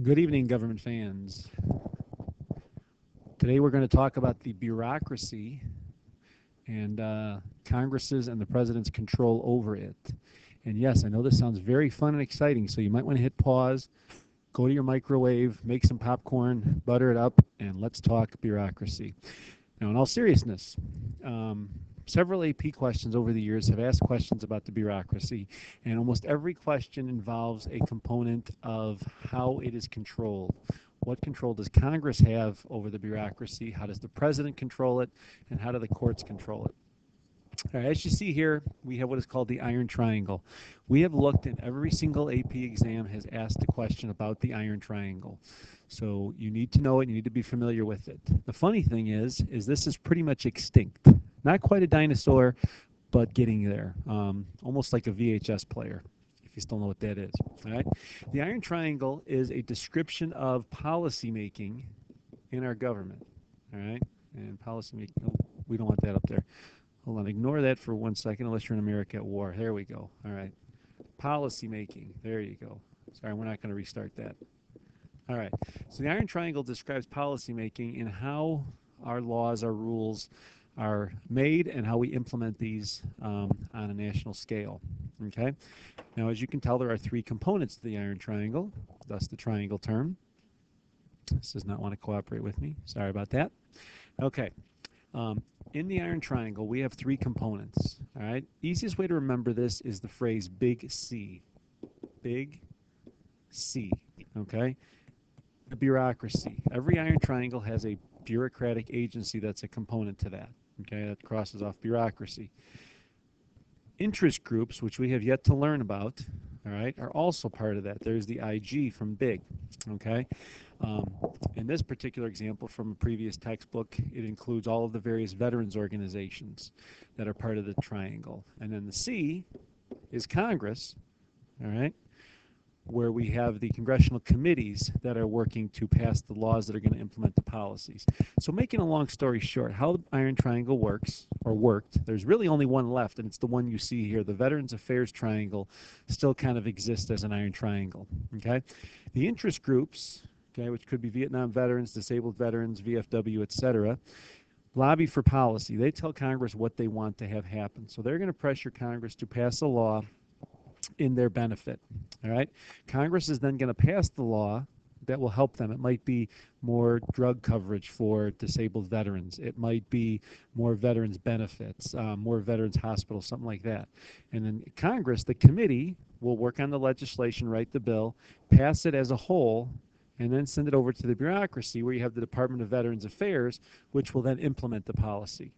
Good evening, government fans. Today we're going to talk about the bureaucracy and uh, Congress's and the president's control over it. And yes, I know this sounds very fun and exciting, so you might want to hit pause, go to your microwave, make some popcorn, butter it up, and let's talk bureaucracy. Now, in all seriousness, um, several AP questions over the years have asked questions about the bureaucracy, and almost every question involves a component of how it is controlled. What control does Congress have over the bureaucracy? How does the president control it? And how do the courts control it? As you see here, we have what is called the iron triangle. We have looked and every single AP exam has asked a question about the iron triangle. So you need to know it, you need to be familiar with it. The funny thing is, is this is pretty much extinct. Not quite a dinosaur, but getting there. Um, almost like a VHS player, if you still know what that is. All right. The iron triangle is a description of policy making in our government. All right. And policy making, oh, we don't want that up there. Hold on, ignore that for one second unless you're in America at war. There we go. All right. Policy making. There you go. Sorry, we're not going to restart that. All right. So the Iron Triangle describes policymaking and how our laws, our rules are made and how we implement these um, on a national scale. Okay. Now, as you can tell, there are three components to the Iron Triangle, thus the triangle term. This does not want to cooperate with me. Sorry about that. Okay. Um, in the iron triangle, we have three components. All right. Easiest way to remember this is the phrase big C. Big C. Okay. The bureaucracy. Every iron triangle has a bureaucratic agency that's a component to that. Okay. That crosses off bureaucracy. Interest groups, which we have yet to learn about, all right, are also part of that. There's the IG from big. Okay. Um, in this particular example from a previous textbook, it includes all of the various veterans organizations that are part of the triangle. And then the C is Congress, all right, where we have the congressional committees that are working to pass the laws that are going to implement the policies. So making a long story short, how the Iron Triangle works, or worked, there's really only one left, and it's the one you see here. The Veterans Affairs Triangle still kind of exists as an Iron Triangle, okay? The interest groups okay, which could be Vietnam veterans, disabled veterans, VFW, etc. Lobby for policy. They tell Congress what they want to have happen. So they're going to pressure Congress to pass a law in their benefit. All right. Congress is then going to pass the law that will help them. It might be more drug coverage for disabled veterans. It might be more veterans benefits, um, more veterans hospitals, something like that. And then Congress, the committee, will work on the legislation, write the bill, pass it as a whole, and then send it over to the bureaucracy where you have the Department of Veterans Affairs, which will then implement the policy.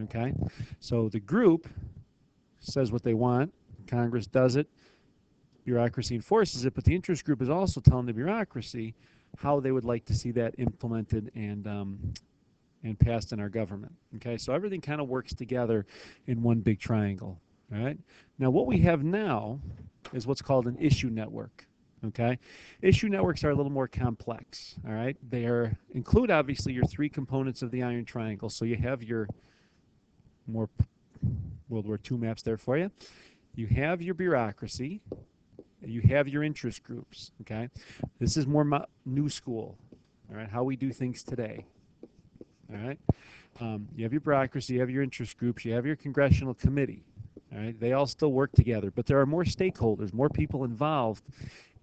Okay? So the group says what they want, Congress does it, bureaucracy enforces it, but the interest group is also telling the bureaucracy how they would like to see that implemented and um, and passed in our government. Okay, so everything kind of works together in one big triangle. All right. Now what we have now is what's called an issue network. Okay, issue networks are a little more complex. All right, they are include obviously your three components of the iron triangle. So you have your more World War II maps there for you. You have your bureaucracy. You have your interest groups. Okay, this is more new school. All right, how we do things today. All right, um, you have your bureaucracy. You have your interest groups. You have your congressional committee. All right, they all still work together, but there are more stakeholders, more people involved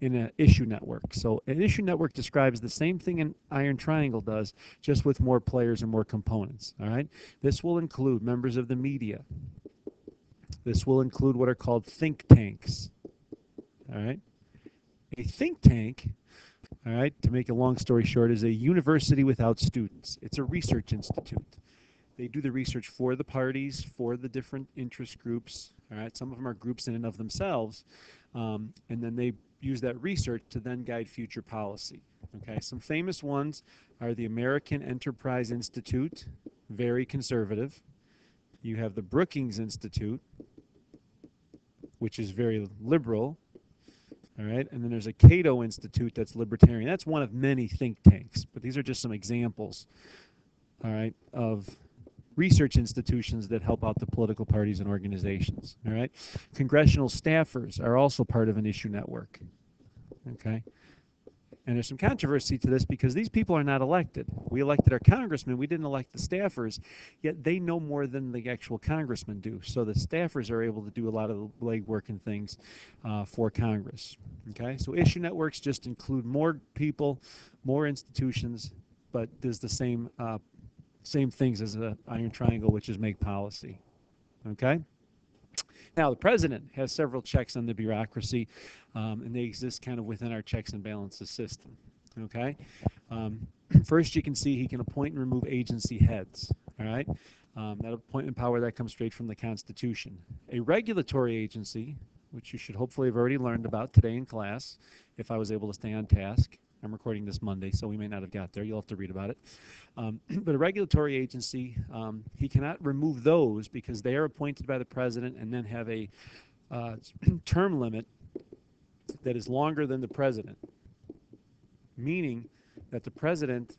in an issue network. So an issue network describes the same thing an iron triangle does, just with more players and more components. All right. This will include members of the media. This will include what are called think tanks. All right. A think tank, all right, to make a long story short, is a university without students. It's a research institute. They do the research for the parties, for the different interest groups. All right, some of them are groups in and of themselves, um, and then they use that research to then guide future policy. Okay, some famous ones are the American Enterprise Institute, very conservative. You have the Brookings Institute, which is very liberal. All right, and then there's a Cato Institute that's libertarian. That's one of many think tanks, but these are just some examples. All right, of research institutions that help out the political parties and organizations. All right, congressional staffers are also part of an issue network. Okay, And there's some controversy to this because these people are not elected. We elected our congressmen, we didn't elect the staffers, yet they know more than the actual congressmen do. So the staffers are able to do a lot of the legwork and things uh, for Congress. Okay, so issue networks just include more people, more institutions, but does the same uh, same things as an iron triangle, which is make policy. Okay. Now, the president has several checks on the bureaucracy, um, and they exist kind of within our checks and balances system. Okay. Um, first, you can see he can appoint and remove agency heads. All right. Um, that appointment power that comes straight from the Constitution. A regulatory agency, which you should hopefully have already learned about today in class, if I was able to stay on task. I'm recording this Monday, so we may not have got there. You'll have to read about it. Um, but a regulatory agency, um, he cannot remove those because they are appointed by the president and then have a uh, term limit that is longer than the president, meaning that the president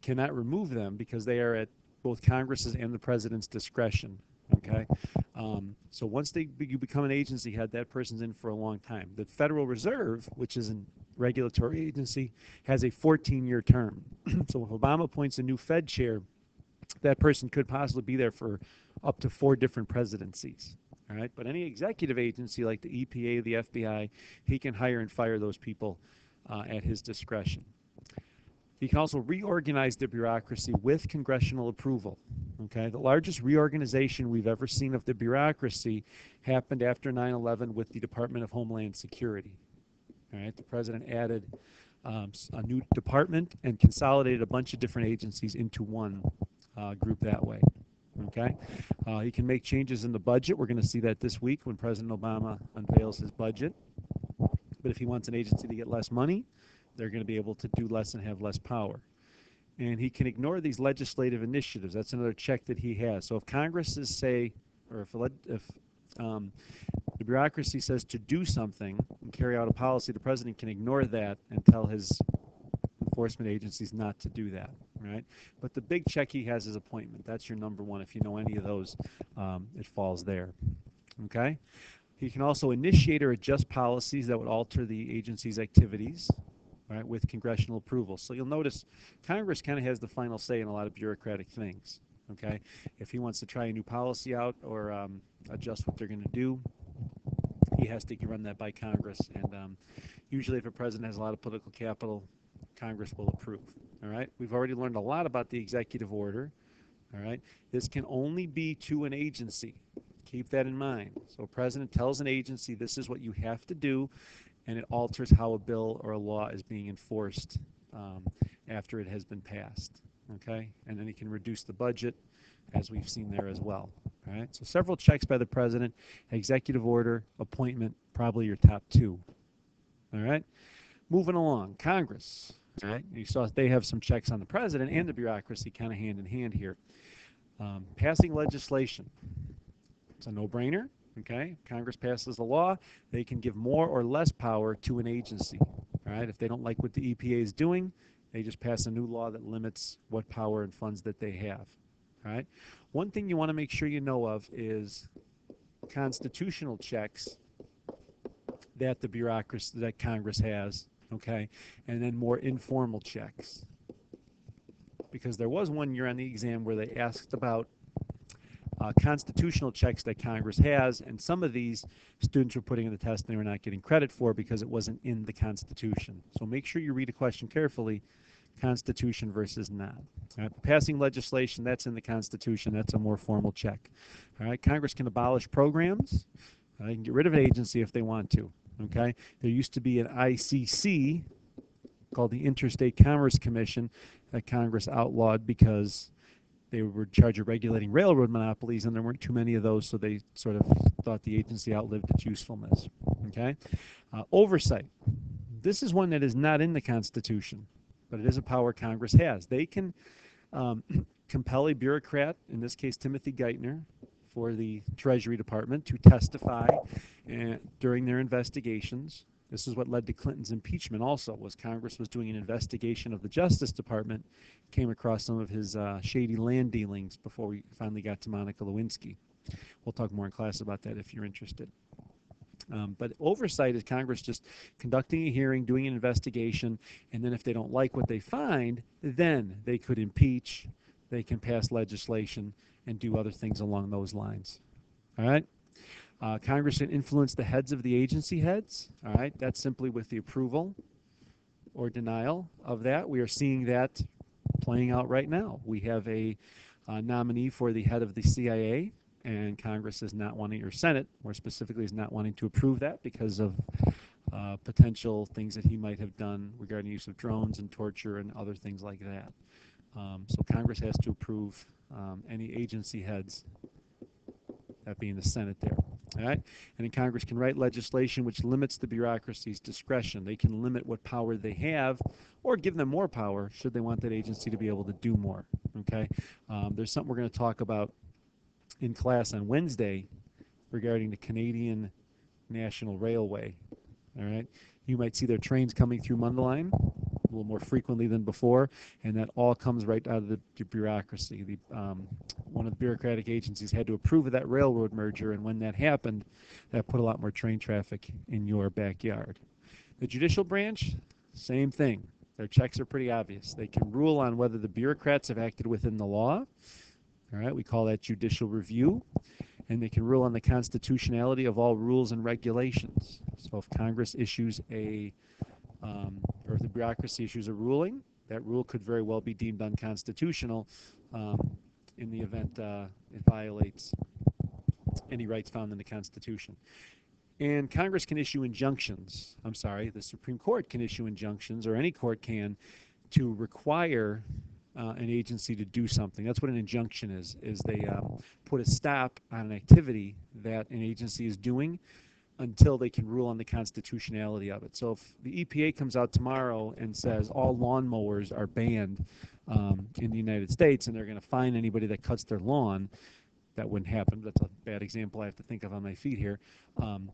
cannot remove them because they are at both Congress's and the president's discretion. Okay, um, so once they you become an agency head, that person's in for a long time. The Federal Reserve, which is a regulatory agency, has a 14-year term. so if Obama appoints a new Fed chair, that person could possibly be there for up to four different presidencies. All right, but any executive agency like the EPA, the FBI, he can hire and fire those people uh, at his discretion. He can also reorganize the bureaucracy with congressional approval. Okay, the largest reorganization we've ever seen of the bureaucracy happened after 9/11 with the Department of Homeland Security. All right, the president added um, a new department and consolidated a bunch of different agencies into one uh, group that way. Okay, uh, he can make changes in the budget. We're going to see that this week when President Obama unveils his budget. But if he wants an agency to get less money, they're going to be able to do less and have less power. And he can ignore these legislative initiatives. That's another check that he has. So if Congress is say, or if, if um, the bureaucracy says to do something and carry out a policy, the president can ignore that and tell his enforcement agencies not to do that, right? But the big check he has is appointment. That's your number one. If you know any of those, um, it falls there, okay? He can also initiate or adjust policies that would alter the agency's activities right, with congressional approval. So you'll notice Congress kind of has the final say in a lot of bureaucratic things. Okay, if he wants to try a new policy out or um, adjust what they're going to do, has to run that by Congress. And um, usually, if a president has a lot of political capital, Congress will approve. All right, we've already learned a lot about the executive order. All right, this can only be to an agency. Keep that in mind. So, a president tells an agency this is what you have to do, and it alters how a bill or a law is being enforced um, after it has been passed. Okay, and then he can reduce the budget, as we've seen there as well. All right, so several checks by the president, executive order, appointment, probably your top two. All right, moving along, Congress. All right, you saw they have some checks on the president and the bureaucracy, kind of hand in hand here. Um, passing legislation. It's a no-brainer. Okay, Congress passes a law, they can give more or less power to an agency. All right, if they don't like what the EPA is doing, they just pass a new law that limits what power and funds that they have. Right, one thing you want to make sure you know of is constitutional checks that the bureaucracy that Congress has. Okay, and then more informal checks. Because there was one year on the exam where they asked about uh, constitutional checks that Congress has, and some of these students were putting in the test and they were not getting credit for because it wasn't in the Constitution. So make sure you read a question carefully, Constitution versus not. Right? Passing legislation, that's in the Constitution, that's a more formal check. All right, Congress can abolish programs, uh, they can get rid of an agency if they want to. Okay, there used to be an ICC called the Interstate Commerce Commission that Congress outlawed because they were in charge of regulating railroad monopolies, and there weren't too many of those, so they sort of thought the agency outlived its usefulness. Okay, uh, oversight. This is one that is not in the Constitution, but it is a power Congress has. They can um, compel a bureaucrat, in this case Timothy Geithner, for the Treasury Department to testify uh, during their investigations this is what led to Clinton's impeachment also, was Congress was doing an investigation of the Justice Department, came across some of his uh, shady land dealings before we finally got to Monica Lewinsky. We'll talk more in class about that if you're interested. Um, but oversight is Congress just conducting a hearing, doing an investigation, and then if they don't like what they find, then they could impeach, they can pass legislation, and do other things along those lines. All right? Uh, Congress can influence the heads of the agency heads. All right? That's simply with the approval or denial of that. We are seeing that playing out right now. We have a uh, nominee for the head of the CIA and Congress is not wanting, or Senate more specifically, is not wanting to approve that because of uh, potential things that he might have done regarding use of drones and torture and other things like that. Um, so Congress has to approve um, any agency heads, that being the Senate there. All right? And then Congress can write legislation which limits the bureaucracy's discretion. They can limit what power they have or give them more power should they want that agency to be able to do more. Okay? Um, there's something we're going to talk about in class on Wednesday regarding the Canadian National Railway. All right, you might see their trains coming through Mundelein a little more frequently than before, and that all comes right out of the, bureaucracy. The, um, one of the bureaucratic agencies had to approve of that railroad merger, and when that happened, that put a lot more train traffic in your backyard. The judicial branch, same thing. Their checks are pretty obvious. They can rule on whether the bureaucrats have acted within the law all right, we call that judicial review. And they can rule on the constitutionality of all rules and regulations. So if Congress issues a, um, or if the bureaucracy issues a ruling, that rule could very well be deemed unconstitutional um, in the event uh, it violates any rights found in the Constitution. And Congress can issue injunctions. I'm sorry, the Supreme Court can issue injunctions, or any court can, to require uh, an agency to do something. That's what an injunction is, is they um, put a stop on an activity that an agency is doing until they can rule on the constitutionality of it. So if the EPA comes out tomorrow and says all lawnmowers are banned um, in the United States and they're going to fine anybody that cuts their lawn, that wouldn't happen. That's a bad example I have to think of on my feet here. Um,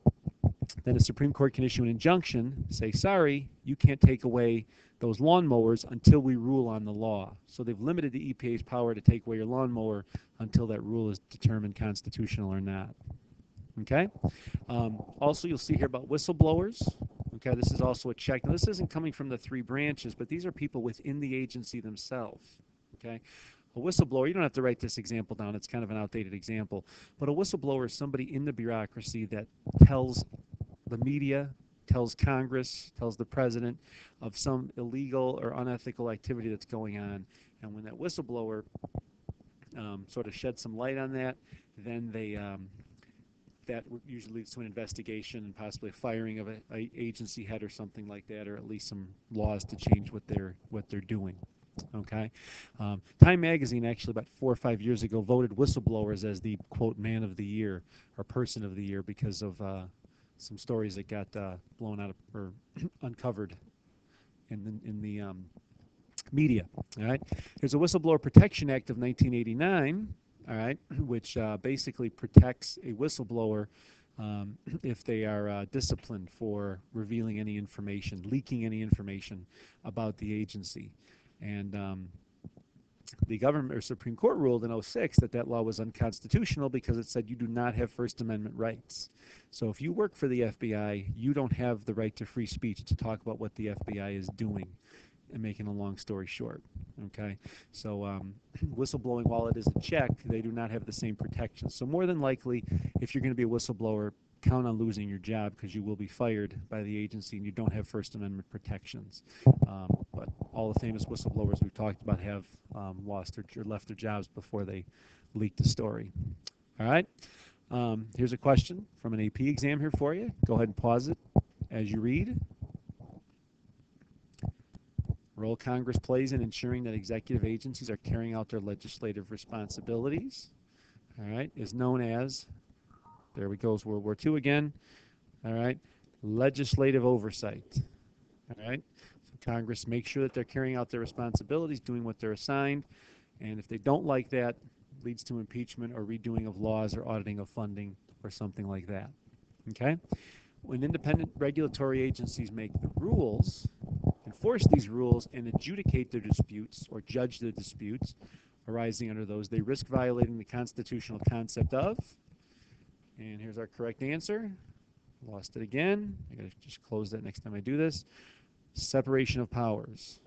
then the Supreme Court can issue an injunction, say, sorry, you can't take away those lawnmowers until we rule on the law. So they've limited the EPA's power to take away your lawnmower until that rule is determined constitutional or not. Okay? Um, also, you'll see here about whistleblowers. Okay, this is also a check. Now, this isn't coming from the three branches, but these are people within the agency themselves. Okay? A whistleblower, you don't have to write this example down, it's kind of an outdated example, but a whistleblower is somebody in the bureaucracy that tells the media, tells Congress, tells the president of some illegal or unethical activity that's going on. And when that whistleblower um, sort of sheds some light on that, then they um, that usually leads to an investigation and possibly a firing of an agency head or something like that, or at least some laws to change what they're what they're doing. Okay, um, Time Magazine actually about four or five years ago voted whistleblowers as the quote man of the year or person of the year because of uh, some stories that got uh, blown out of, or uncovered in the, in the um, media. All right, there's a Whistleblower Protection Act of 1989. All right, which uh, basically protects a whistleblower um, if they are uh, disciplined for revealing any information, leaking any information about the agency. And um, the government or Supreme Court ruled in 06 that that law was unconstitutional because it said you do not have First Amendment rights. So if you work for the FBI, you don't have the right to free speech to talk about what the FBI is doing. And making a long story short, okay. So um, whistleblowing, while it is a check, they do not have the same protections. So more than likely, if you're going to be a whistleblower, count on losing your job because you will be fired by the agency and you don't have First Amendment protections. Um, but all the famous whistleblowers we've talked about have um, lost their, or left their jobs before they leaked the story. All right. Um, here's a question from an AP exam here for you. Go ahead and pause it as you read. Role Congress plays in ensuring that executive agencies are carrying out their legislative responsibilities. All right, is known as there we go, It's World War II again. All right. Legislative oversight. All right. So Congress makes sure that they're carrying out their responsibilities, doing what they're assigned. And if they don't like that, leads to impeachment or redoing of laws or auditing of funding or something like that. Okay? When independent regulatory agencies make the rules, enforce these rules, and adjudicate their disputes or judge the disputes arising under those, they risk violating the constitutional concept of and here's our correct answer Lost it again. I gotta just close that next time I do this. Separation of powers.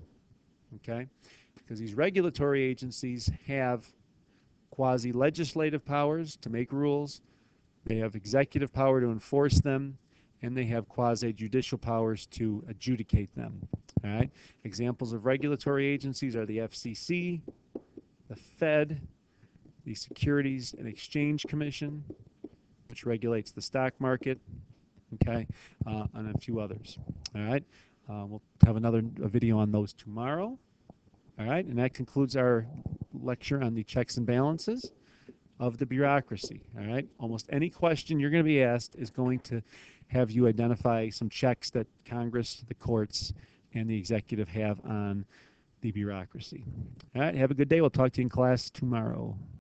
Okay? Because these regulatory agencies have quasi legislative powers to make rules, they have executive power to enforce them, and they have quasi judicial powers to adjudicate them. All right? Examples of regulatory agencies are the FCC, the Fed, the Securities and Exchange Commission, which regulates the stock market, okay, uh, and a few others. All right? Uh, we'll have another video on those tomorrow. All right, and that concludes our lecture on the checks and balances of the bureaucracy. All right, almost any question you're going to be asked is going to have you identify some checks that Congress, the courts, and the executive have on the bureaucracy. All right, have a good day. We'll talk to you in class tomorrow.